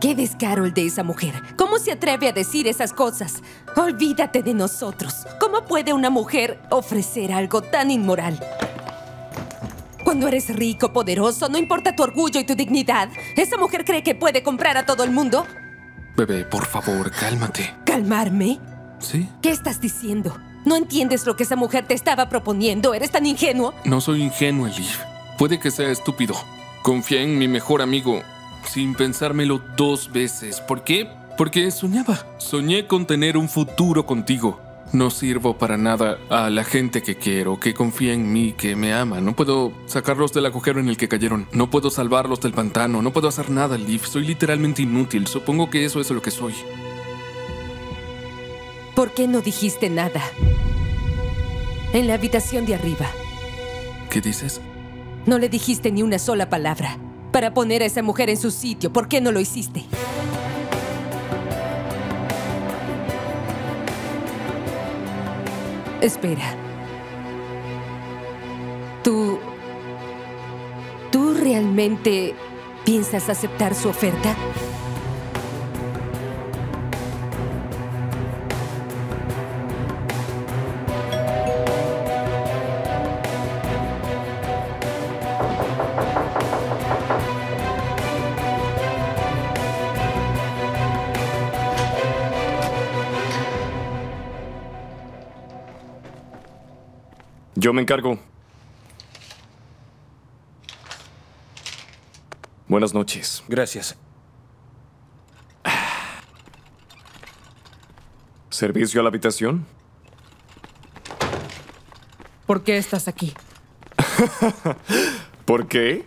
Qué descaro el de esa mujer. ¿Cómo se atreve a decir esas cosas? Olvídate de nosotros. ¿Cómo puede una mujer ofrecer algo tan inmoral? Cuando eres rico, poderoso, no importa tu orgullo y tu dignidad. ¿Esa mujer cree que puede comprar a todo el mundo? Bebé, por favor, cálmate. ¿Calmarme? ¿Sí? ¿Qué estás diciendo? ¿No entiendes lo que esa mujer te estaba proponiendo? ¿Eres tan ingenuo? No soy ingenuo, Elif. Puede que sea estúpido. Confié en mi mejor amigo sin pensármelo dos veces. ¿Por qué? Porque soñaba. Soñé con tener un futuro contigo. No sirvo para nada a la gente que quiero, que confía en mí, que me ama. No puedo sacarlos del agujero en el que cayeron. No puedo salvarlos del pantano. No puedo hacer nada, Liv. Soy literalmente inútil. Supongo que eso es lo que soy. ¿Por qué no dijiste nada? En la habitación de arriba. ¿Qué dices? No le dijiste ni una sola palabra. Para poner a esa mujer en su sitio, ¿por qué no lo hiciste? Espera. ¿Tú... ¿Tú realmente piensas aceptar su oferta? Yo me encargo. Buenas noches. Gracias. ¿Servicio a la habitación? ¿Por qué estás aquí? ¿Por qué?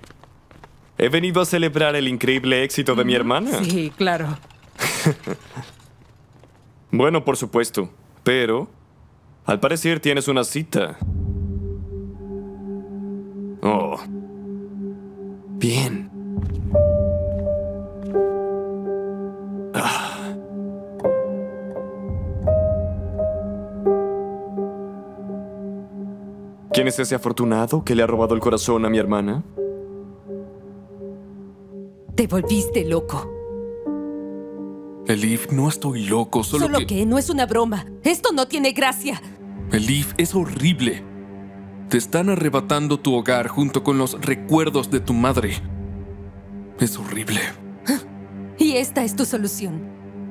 He venido a celebrar el increíble éxito de mi hermana. Sí, claro. Bueno, por supuesto. Pero, al parecer tienes una cita. Oh. Bien. Ah. ¿Quién es ese afortunado que le ha robado el corazón a mi hermana? Te volviste loco. Elif, no estoy loco, solo, Solo que... no es una broma. Esto no tiene gracia. Elif, es horrible. Te están arrebatando tu hogar junto con los recuerdos de tu madre. Es horrible. Y esta es tu solución.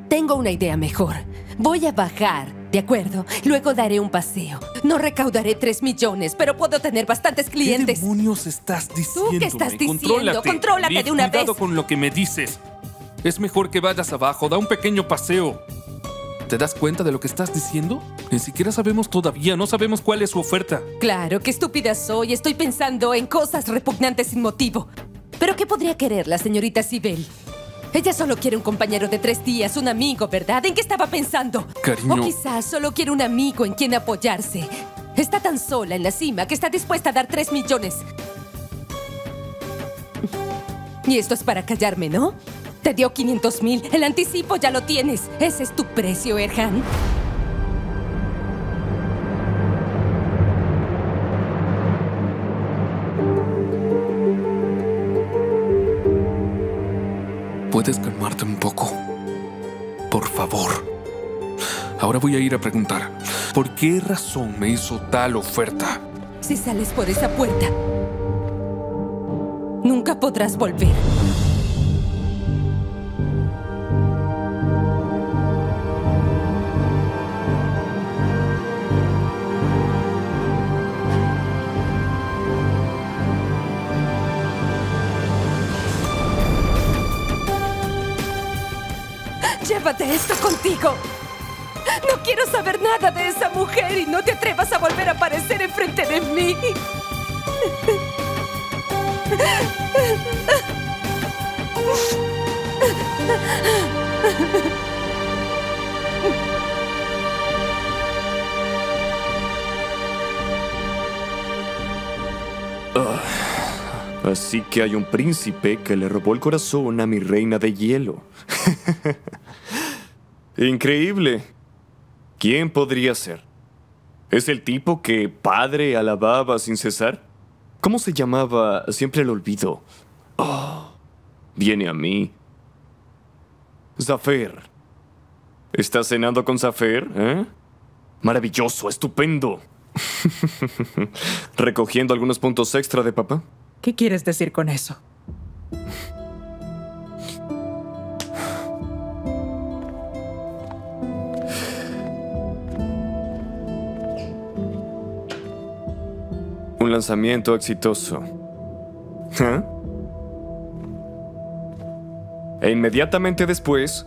Tengo una idea mejor. Voy a bajar, ¿de acuerdo? Luego daré un paseo. No recaudaré tres millones, pero puedo tener bastantes clientes. ¿Qué demonios estás diciendo? ¿Tú qué estás diciendo? Contrólate de una vez. Cuidado con lo que me dices. Es mejor que vayas abajo, da un pequeño paseo. ¿Te das cuenta de lo que estás diciendo? Ni siquiera sabemos todavía, no sabemos cuál es su oferta. Claro, qué estúpida soy. Estoy pensando en cosas repugnantes sin motivo. ¿Pero qué podría querer la señorita Sibel? Ella solo quiere un compañero de tres días, un amigo, ¿verdad? ¿En qué estaba pensando? Cariño. O quizás solo quiere un amigo en quien apoyarse. Está tan sola en la cima que está dispuesta a dar tres millones. Y esto es para callarme, ¿no? Te dio 500 mil. El anticipo ya lo tienes. Ese es tu precio, Erhan. ¿Puedes calmarte un poco? Por favor. Ahora voy a ir a preguntar, ¿por qué razón me hizo tal oferta? Si sales por esa puerta, nunca podrás volver. Llévate esto contigo. No quiero saber nada de esa mujer y no te atrevas a volver a aparecer enfrente de mí. Así que hay un príncipe que le robó el corazón a mi reina de hielo. Increíble. ¿Quién podría ser? ¿Es el tipo que padre alababa sin cesar? ¿Cómo se llamaba? Siempre lo olvido. Oh, viene a mí. Zafer. ¿Estás cenando con Zafer? ¿Eh? Maravilloso, estupendo. ¿Recogiendo algunos puntos extra de papá? ¿Qué quieres decir con eso? Un lanzamiento exitoso. ¿Ah? E inmediatamente después,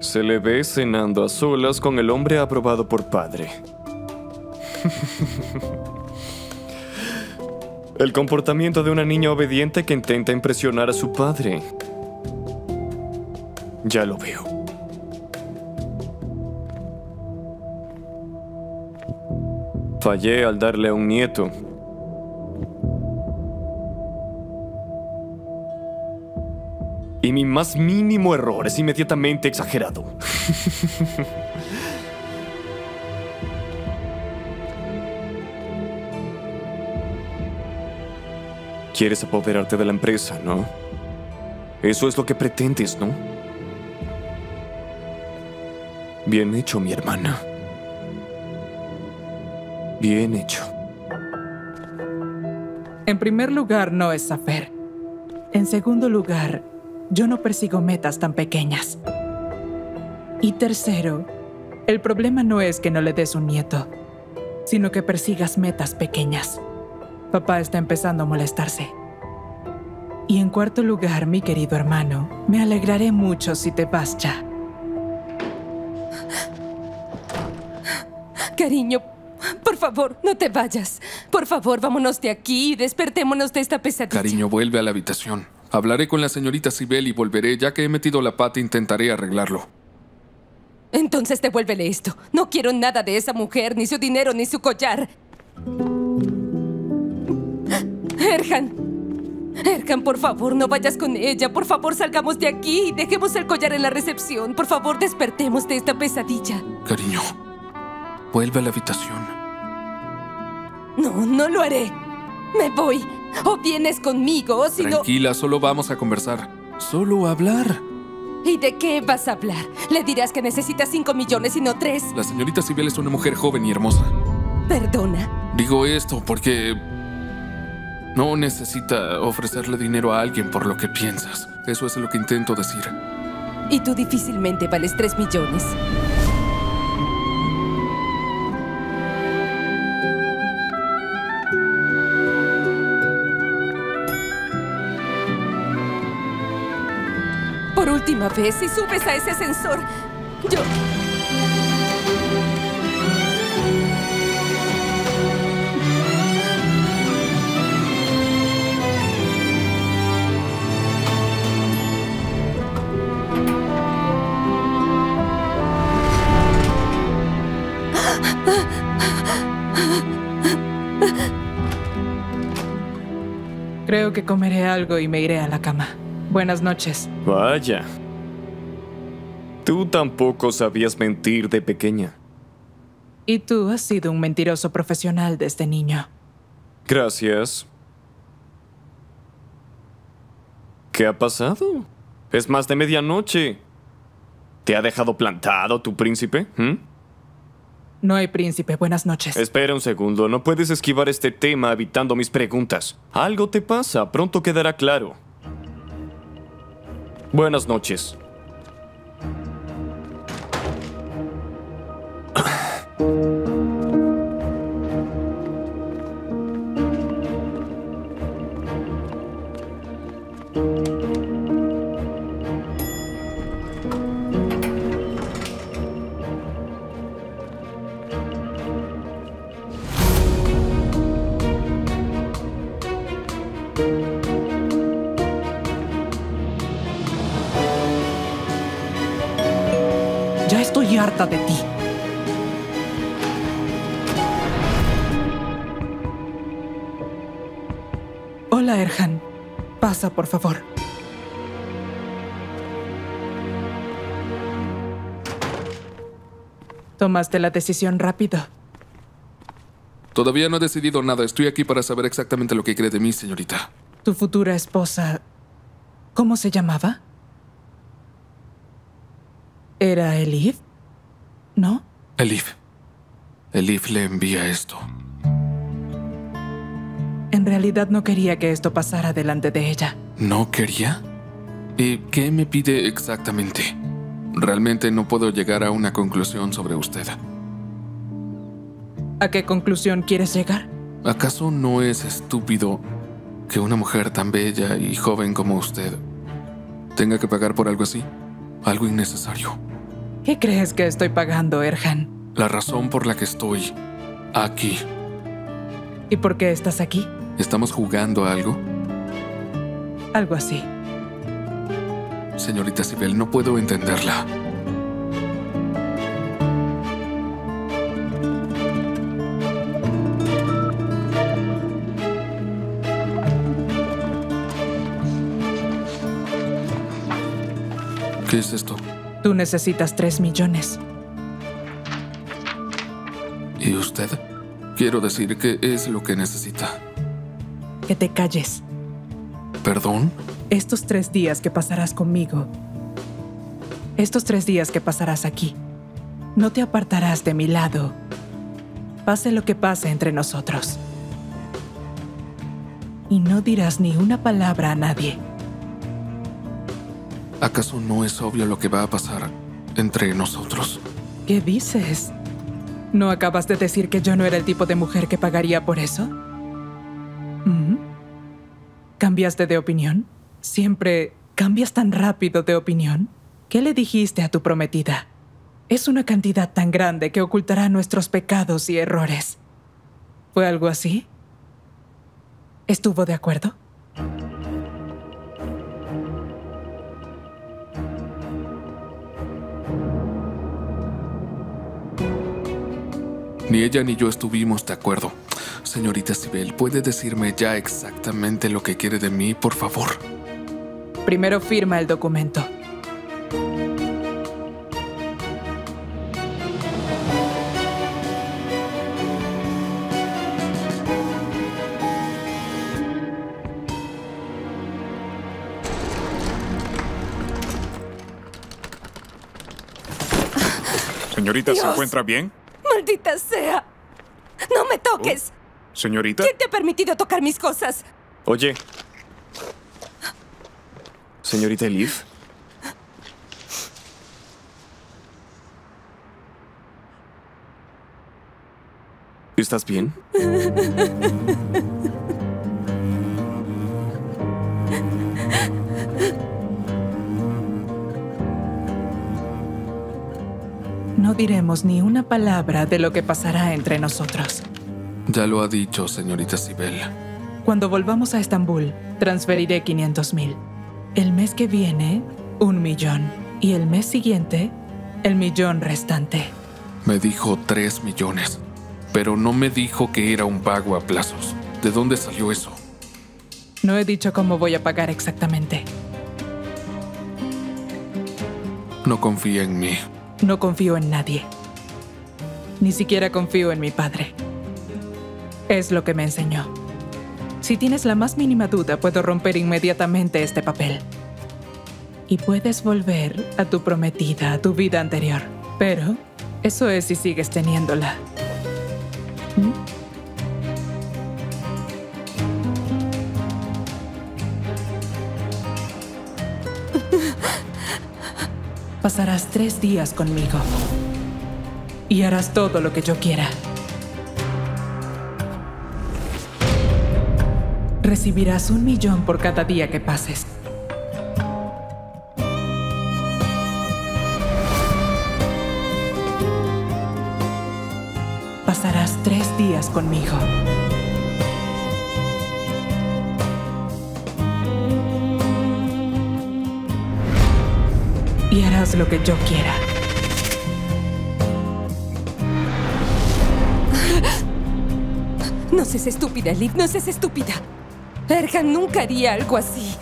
se le ve cenando a solas con el hombre aprobado por padre. el comportamiento de una niña obediente que intenta impresionar a su padre. Ya lo veo. Fallé al darle a un nieto. Mi más mínimo error es inmediatamente exagerado. Quieres apoderarte de la empresa, ¿no? Eso es lo que pretendes, ¿no? Bien hecho, mi hermana. Bien hecho. En primer lugar, no es Safer. En segundo lugar, yo no persigo metas tan pequeñas. Y tercero, el problema no es que no le des un nieto, sino que persigas metas pequeñas. Papá está empezando a molestarse. Y en cuarto lugar, mi querido hermano, me alegraré mucho si te vas ya. Cariño, por favor, no te vayas. Por favor, vámonos de aquí y despertémonos de esta pesadilla. Cariño, vuelve a la habitación. Hablaré con la señorita Sibel y volveré. Ya que he metido la pata, intentaré arreglarlo. Entonces devuélvele esto. No quiero nada de esa mujer, ni su dinero, ni su collar. Erhan. Erhan, por favor, no vayas con ella. Por favor, salgamos de aquí y dejemos el collar en la recepción. Por favor, despertemos de esta pesadilla. Cariño, vuelve a la habitación. No, no lo haré. Me voy. O vienes conmigo, o si no... Tranquila, solo vamos a conversar. Solo hablar. ¿Y de qué vas a hablar? ¿Le dirás que necesitas 5 millones y no 3? La señorita Sibel es una mujer joven y hermosa. Perdona. Digo esto porque no necesita ofrecerle dinero a alguien por lo que piensas. Eso es lo que intento decir. Y tú difícilmente vales 3 millones. Última vez, si subes a ese ascensor, yo... Creo que comeré algo y me iré a la cama. Buenas noches. Vaya. Tú tampoco sabías mentir de pequeña. Y tú has sido un mentiroso profesional desde niño. Gracias. ¿Qué ha pasado? Es más de medianoche. ¿Te ha dejado plantado tu príncipe? ¿Mm? No hay príncipe. Buenas noches. Espera un segundo, no puedes esquivar este tema evitando mis preguntas. Algo te pasa, pronto quedará claro. Buenas noches. Tomaste la decisión rápido. Todavía no he decidido nada. Estoy aquí para saber exactamente lo que cree de mí, señorita. Tu futura esposa... ¿Cómo se llamaba? ¿Era Elif? ¿No? Elif. Elif le envía esto. En realidad no quería que esto pasara delante de ella. ¿No quería? ¿Y qué me pide exactamente? Realmente no puedo llegar a una conclusión sobre usted. ¿A qué conclusión quieres llegar? ¿Acaso no es estúpido que una mujer tan bella y joven como usted tenga que pagar por algo así? Algo innecesario. ¿Qué crees que estoy pagando, Erhan? La razón por la que estoy aquí. ¿Y por qué estás aquí? ¿Estamos jugando a algo? Algo así. Señorita Sibel, no puedo entenderla. ¿Qué es esto? Tú necesitas tres millones. ¿Y usted? Quiero decir que es lo que necesita. Que te calles. ¿Perdón? Estos tres días que pasarás conmigo, estos tres días que pasarás aquí, no te apartarás de mi lado, pase lo que pase entre nosotros. Y no dirás ni una palabra a nadie. ¿Acaso no es obvio lo que va a pasar entre nosotros? ¿Qué dices? ¿No acabas de decir que yo no era el tipo de mujer que pagaría por eso? ¿Mm? ¿Cambiaste de opinión? ¿Siempre cambias tan rápido de opinión? ¿Qué le dijiste a tu prometida? Es una cantidad tan grande que ocultará nuestros pecados y errores. ¿Fue algo así? ¿Estuvo de acuerdo? Ni ella ni yo estuvimos de acuerdo. Señorita Sibel, ¿puede decirme ya exactamente lo que quiere de mí, por favor? Primero firma el documento. Señorita, ¿se encuentra bien? ¡Maldita sea! ¡No me toques! Señorita, ¿Quién te ha permitido tocar mis cosas? Oye. Señorita Elif. ¿Estás bien? No diremos ni una palabra de lo que pasará entre nosotros. Ya lo ha dicho, señorita Sibel. Cuando volvamos a Estambul, transferiré 500 mil. El mes que viene, un millón. Y el mes siguiente, el millón restante. Me dijo tres millones, pero no me dijo que era un pago a plazos. ¿De dónde salió eso? No he dicho cómo voy a pagar exactamente. No confía en mí. No confío en nadie. Ni siquiera confío en mi padre. Es lo que me enseñó. Si tienes la más mínima duda, puedo romper inmediatamente este papel. Y puedes volver a tu prometida, a tu vida anterior. Pero eso es si sigues teniéndola. ¿Mm? Pasarás tres días conmigo. Y harás todo lo que yo quiera. Recibirás un millón por cada día que pases. Pasarás tres días conmigo. Y harás lo que yo quiera. No seas estúpida, Liv, no seas estúpida. Erhan nunca haría algo así.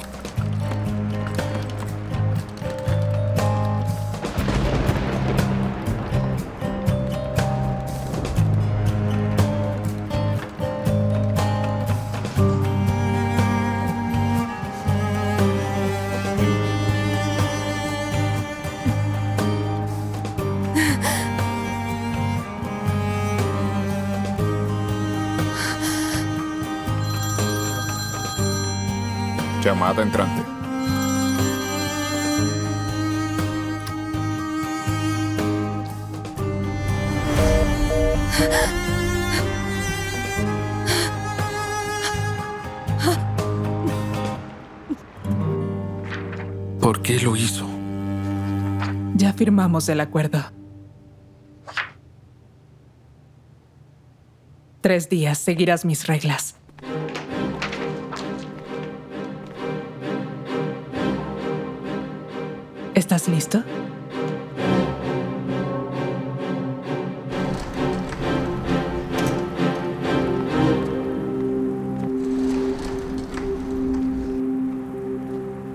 Llamada entrante. ¿Por qué lo hizo? Ya firmamos el acuerdo. Tres días seguirás mis reglas. ¿Estás listo?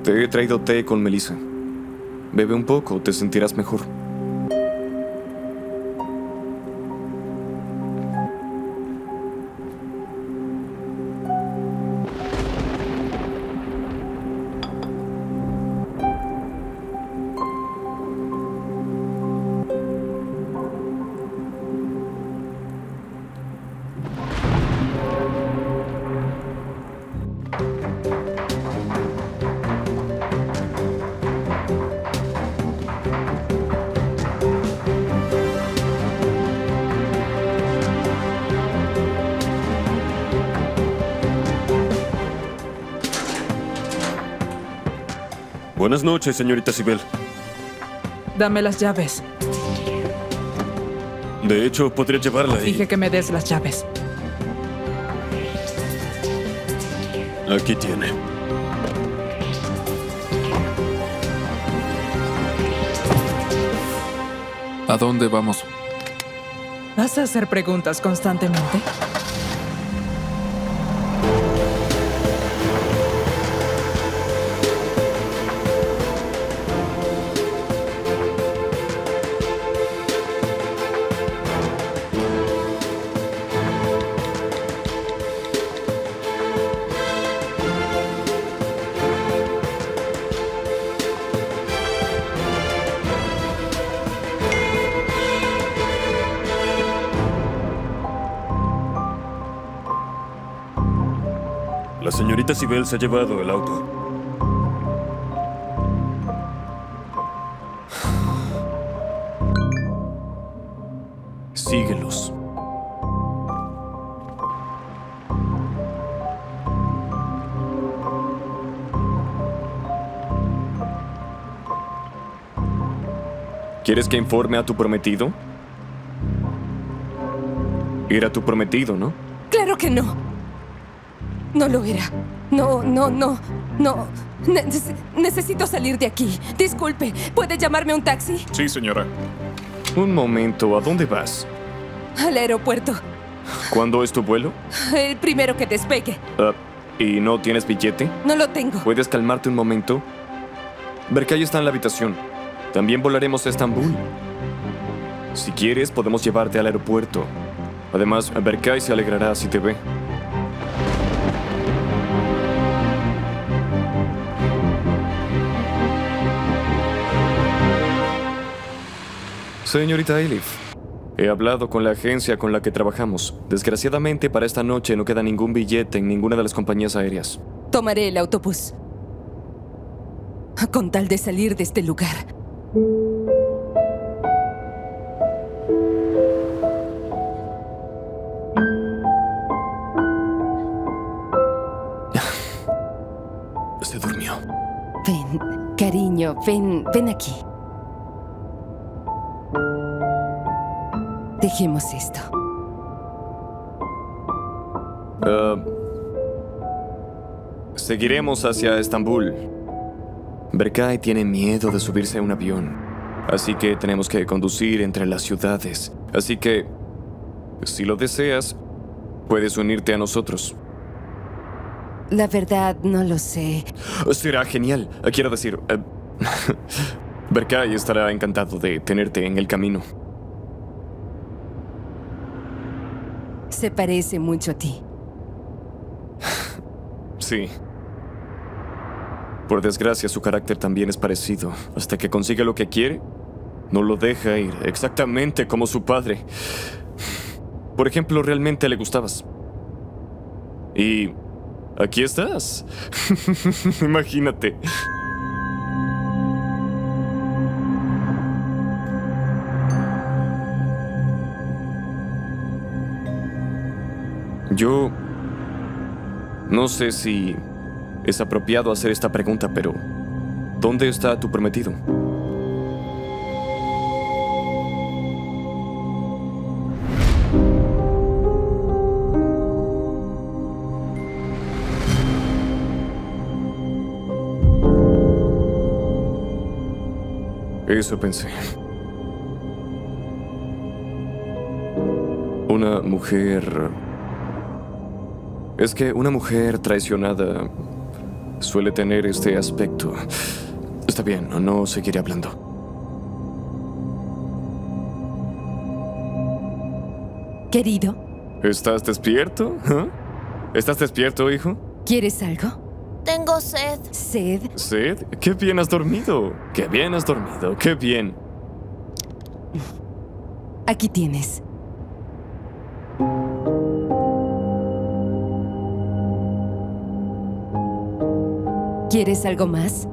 Te he traído té con melissa. Bebe un poco, te sentirás mejor. Buenas noches, señorita Sibel. Dame las llaves. De hecho, podría llevarla y... Dije que me des las llaves. Aquí tiene. ¿A dónde vamos? ¿Vas a hacer preguntas constantemente? Señorita Sibel se ha llevado el auto. Síguelos. ¿Quieres que informe a tu prometido? Era tu prometido, ¿no? Claro que no. No lo era. No, no, no, no. Neces- necesito salir de aquí. Disculpe, ¿puede llamarme un taxi? Sí, señora. Un momento, ¿a dónde vas? Al aeropuerto. ¿Cuándo es tu vuelo? El primero que despegue. Ah, ¿Y no tienes billete? No lo tengo. ¿Puedes calmarte un momento? Berkay está en la habitación. También volaremos a Estambul. Si quieres, podemos llevarte al aeropuerto. Además, Berkay se alegrará si te ve. Señorita Elif, he hablado con la agencia con la que trabajamos. Desgraciadamente, para esta noche no queda ningún billete en ninguna de las compañías aéreas. Tomaré el autobús. Con tal de salir de este lugar. Se durmió. Ven, cariño, ven, ven aquí. Dejemos esto. Ah, seguiremos hacia Estambul. Berkay tiene miedo de subirse a un avión, así que tenemos que conducir entre las ciudades. Así que, si lo deseas, puedes unirte a nosotros. La verdad, no lo sé. Será genial. Quiero decir, eh, Berkay estará encantado de tenerte en el camino. Se parece mucho a ti. Sí. Por desgracia, su carácter también es parecido. Hasta que consigue lo que quiere, no lo deja ir, exactamente como su padre. Por ejemplo, realmente le gustabas. Y aquí estás. Imagínate. Yo no sé si es apropiado hacer esta pregunta, pero ¿dónde está tu prometido? Eso pensé. Una mujer... Es que una mujer traicionada suele tener este aspecto. Está bien, no, seguiré hablando. Querido, ¿Estás despierto? ¿Ah? ¿Estás despierto, hijo? ¿quieres algo? Tengo sed. ¿Sed? ¿Sed? Qué bien has dormido. Qué bien has dormido. Qué bien. Aquí tienes. ¿Quieres algo más?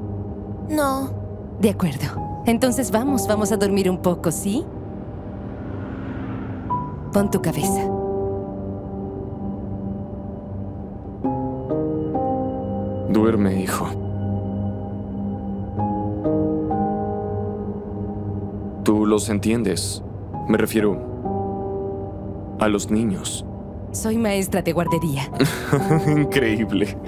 No. De acuerdo. Entonces vamos, vamos a dormir un poco, ¿sí? Pon tu cabeza. Duerme, hijo. Tú los entiendes. Me refiero a los niños. Soy maestra de guardería. Increíble.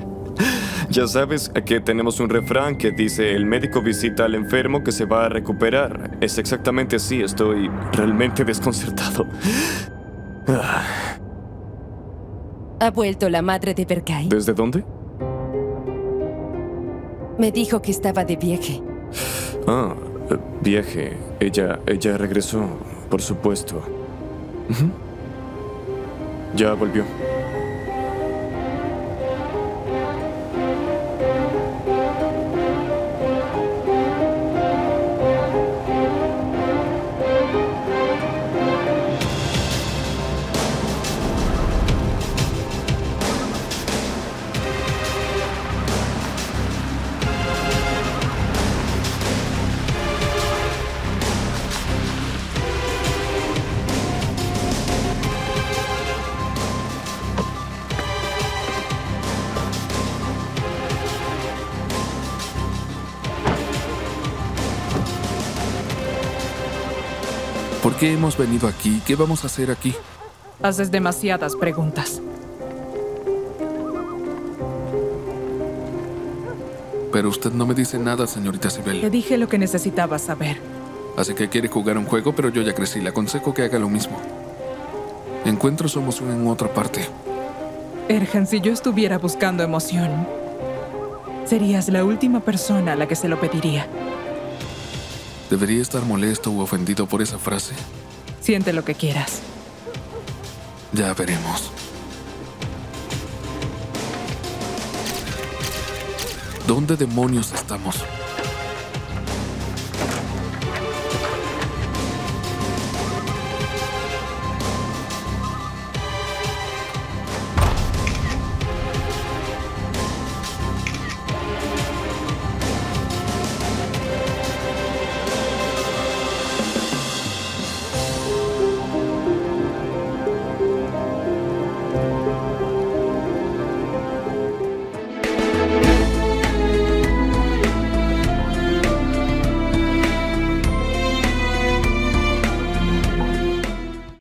Ya sabes que tenemos un refrán que dice el médico visita al enfermo que se va a recuperar. Es exactamente así, estoy realmente desconcertado. Ha vuelto la madre de Berkay. ¿Desde dónde? Me dijo que estaba de viaje. Ah, viaje. Ella, ella regresó, por supuesto. Ya volvió. Qué hemos venido aquí? ¿Qué vamos a hacer aquí? Haces demasiadas preguntas. Pero usted no me dice nada, señorita Te Sibel. dije lo que necesitabas saber. Así que quiere jugar un juego, pero yo ya crecí. Le aconsejo que haga lo mismo. Encuentros somos uno en otra parte. Erhan, si yo estuviera buscando emoción, serías la última persona a la que se lo pediría. ¿Debería estar molesto u ofendido por esa frase? Siente lo que quieras. Ya veremos. ¿Dónde demonios estamos?